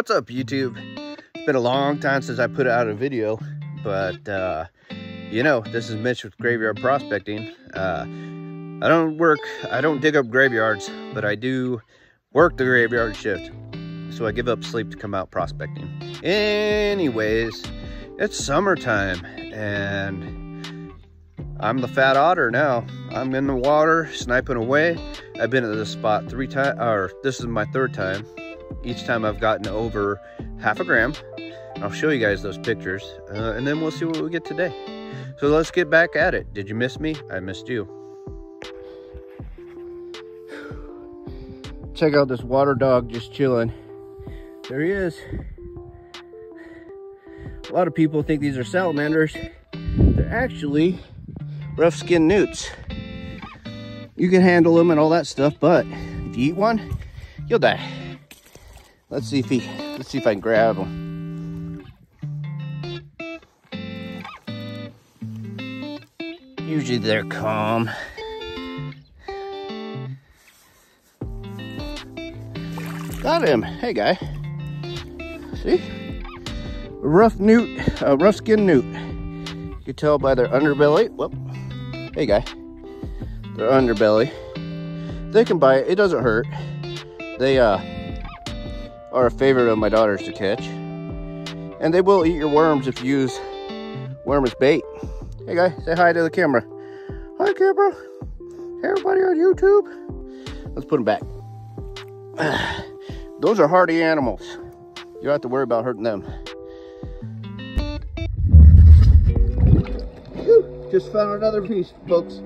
What's up, YouTube? It's been a long time since I put out a video, but, uh, you know, this is Mitch with Graveyard Prospecting. Uh, I don't work, I don't dig up graveyards, but I do work the graveyard shift. So I give up sleep to come out prospecting. Anyways, it's summertime, and I'm the fat otter now. I'm in the water, sniping away. I've been at this spot three times, or this is my third time. Each time I've gotten over half a gram. I'll show you guys those pictures, uh, and then we'll see what we get today. So let's get back at it. Did you miss me? I missed you. Check out this water dog just chilling. There he is. A lot of people think these are salamanders. They're actually rough skinned newts. You can handle them and all that stuff, but if you eat one, you'll die. Let's see if he, let's see if I can grab him. Usually they're calm. Got him. Hey, guy. See? A rough newt, a rough skin newt. You can tell by their underbelly. Whoop. Hey, guy. Their underbelly. They can bite. It doesn't hurt. They, uh, are a favorite of my daughters to catch. And they will eat your worms if you use worm as bait. Hey guys, say hi to the camera. Hi camera. Hey everybody on YouTube. Let's put them back. Those are hardy animals. You don't have to worry about hurting them. Whew, just found another piece, folks.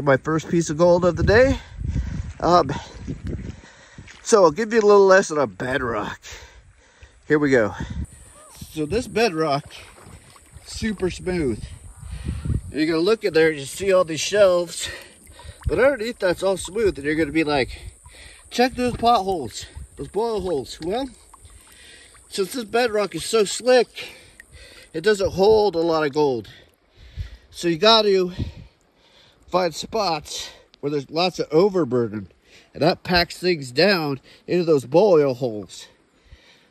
My first piece of gold of the day. Um, so I'll give you a little lesson on bedrock. Here we go. So this bedrock, super smooth. You're gonna look at there, and you see all these shelves, but underneath that's all smooth, and you're gonna be like, check those potholes, those boil holes. Well, since this bedrock is so slick, it doesn't hold a lot of gold. So you gotta find spots where there's lots of overburden and that packs things down into those boil holes.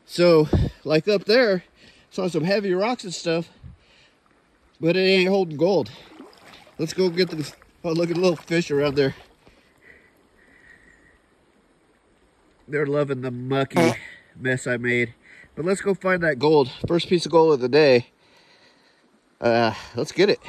So, like up there, saw some heavy rocks and stuff, but it ain't holding gold. Let's go get the, oh, look at the little fish around there. They're loving the mucky mess I made. But let's go find that gold. First piece of gold of the day. Uh, let's get it.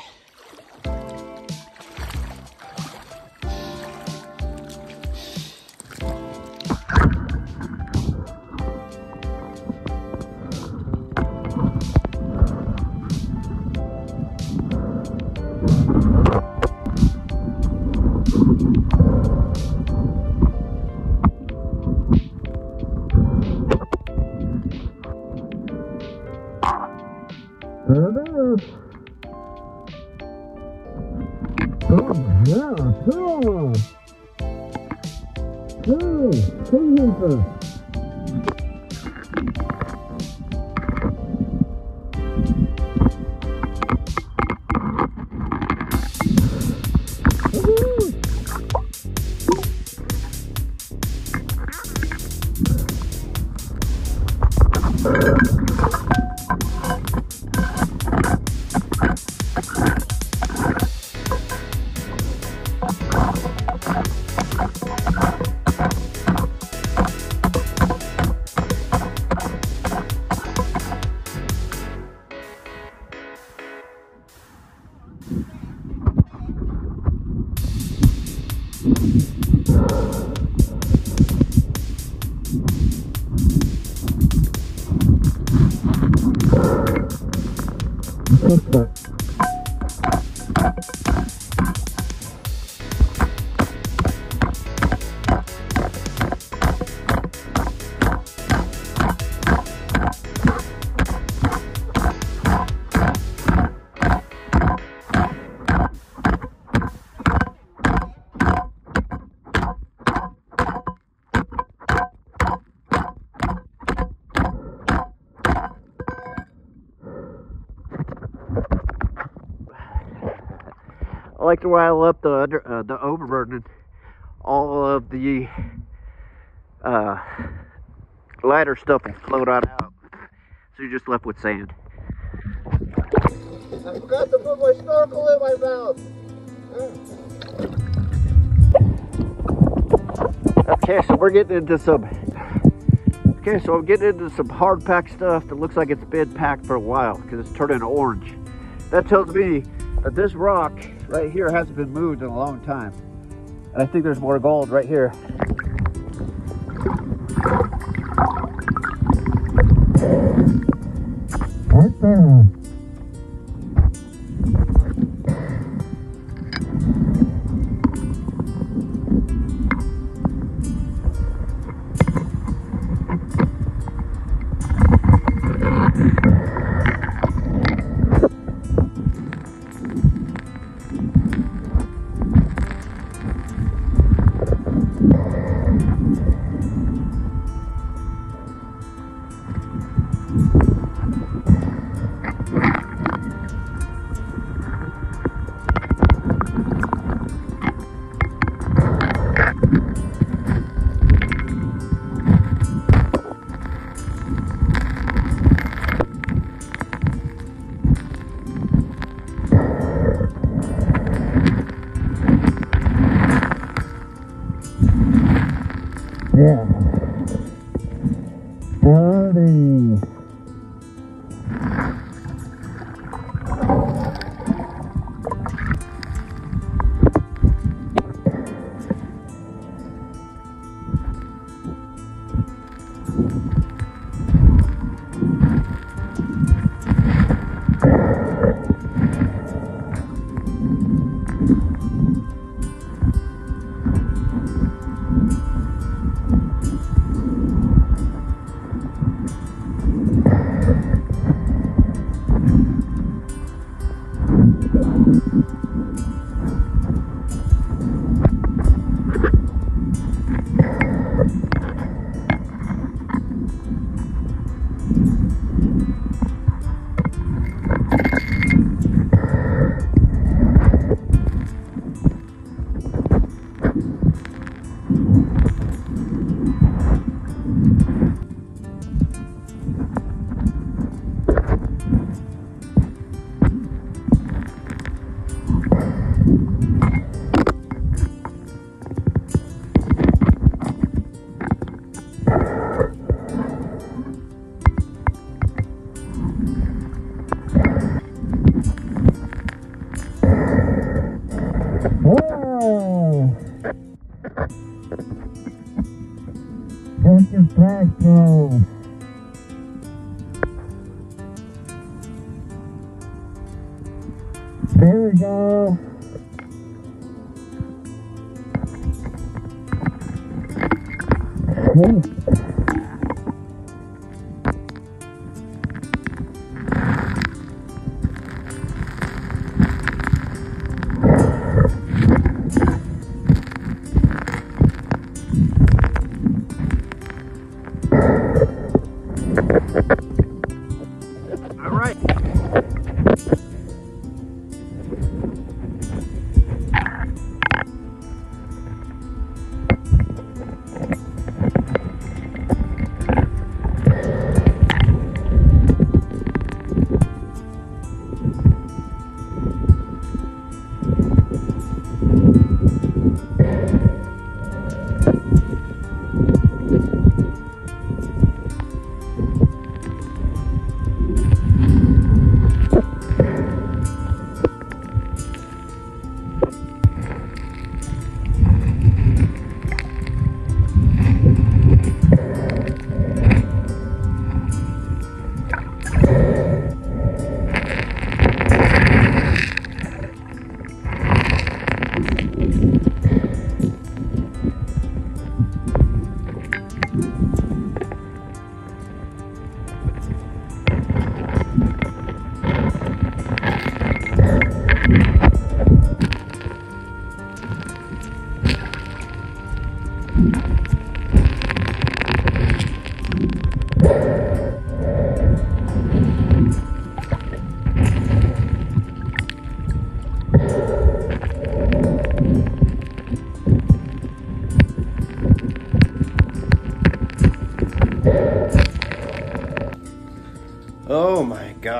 Like to rile up the under, uh, the overburden, all of the uh, lighter stuff will float out. So you're just left with sand. I forgot to put my snorkel in my mouth. Okay, so we're getting into some. Okay, so I'm getting into some hard pack stuff that looks like it's been packed for a while because it's turning orange. That tells me that this rock right here hasn't been moved in a long time. And I think there's more gold right here.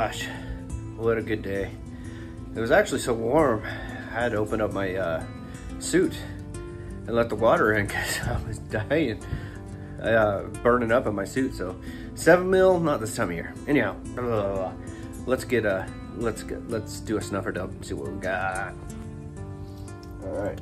Gosh, what a good day. It was actually so warm, I had to open up my uh, suit and let the water in because I was dying, uh, burning up in my suit. So seven mil, not this time of year. Anyhow, blah, blah, blah. let's get a, let's get, let's do a snuffer dump and see what we got. All right.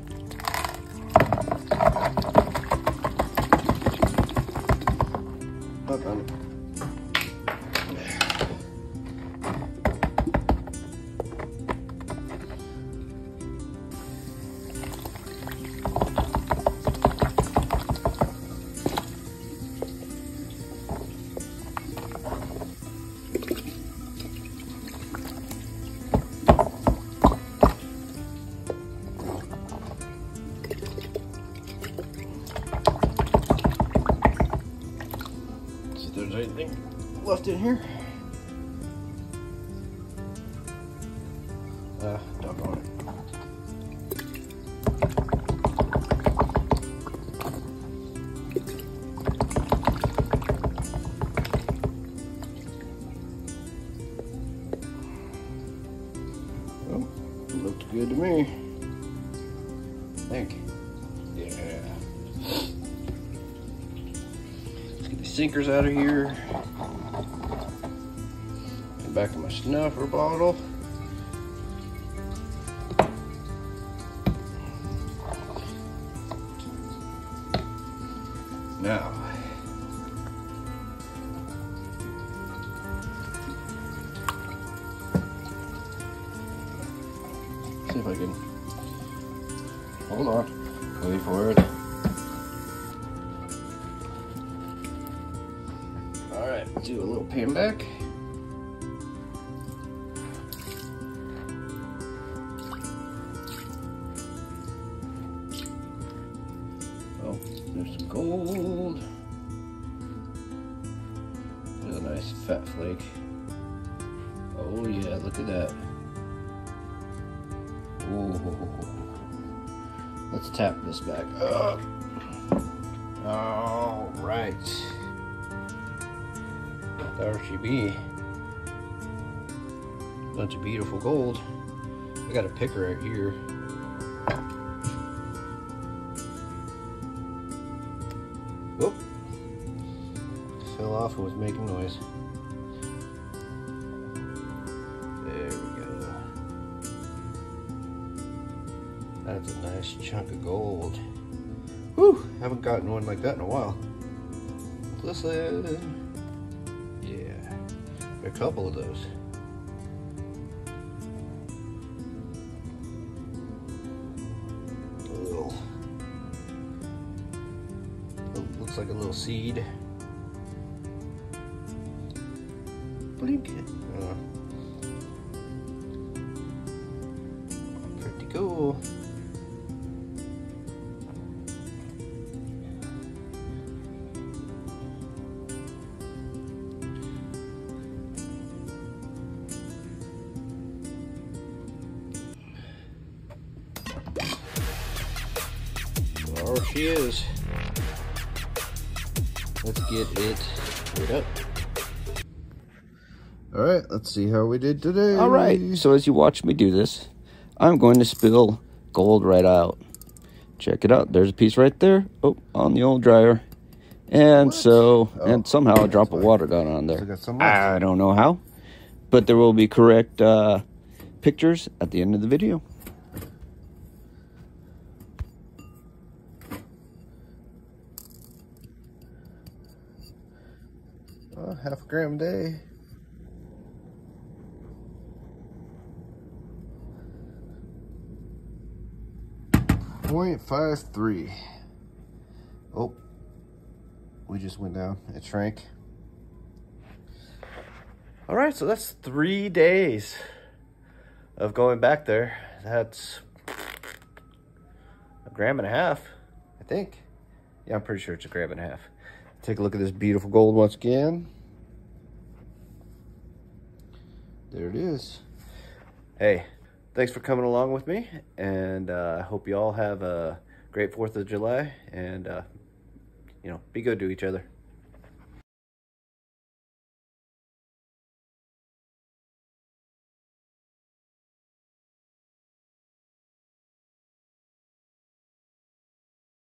Anything left in here. Uh, doggone it. Let's get the sinkers out of here. Get back to my snuffer bottle. All right, do a little pan back. Oh, there's some gold. There's a nice fat flake. Oh yeah, look at that. Ooh. Let's tap this back up. All right. Be. Bunch of beautiful gold. I got a picker right here. Whoop. Fell off and was making noise. There we go. That's a nice chunk of gold. Whew, haven't gotten one like that in a while. Listen. A couple of those. Little, oh, looks like a little seed. Blink. Uh, she is. Let's get it lit up. All right, let's see how we did today. All right, so as you watch me do this, I'm going to spill gold right out. Check it out. There's a piece right there. Oh, on the old dryer. And What? so, Oh. and somehow a drop of water got on there. got. I don't know how, but there will be correct uh, pictures at the end of the video. Half a gram a day. Point five three. Oh, we just went down. It shrank. All right, so that's three days of going back there. That's a gram and a half, I think. Yeah, I'm pretty sure it's a gram and a half. Take a look at this beautiful gold once again. There it is. Hey, thanks for coming along with me, and uh, I hope you all have a great 4th of July, and, uh, you know, be good to each other.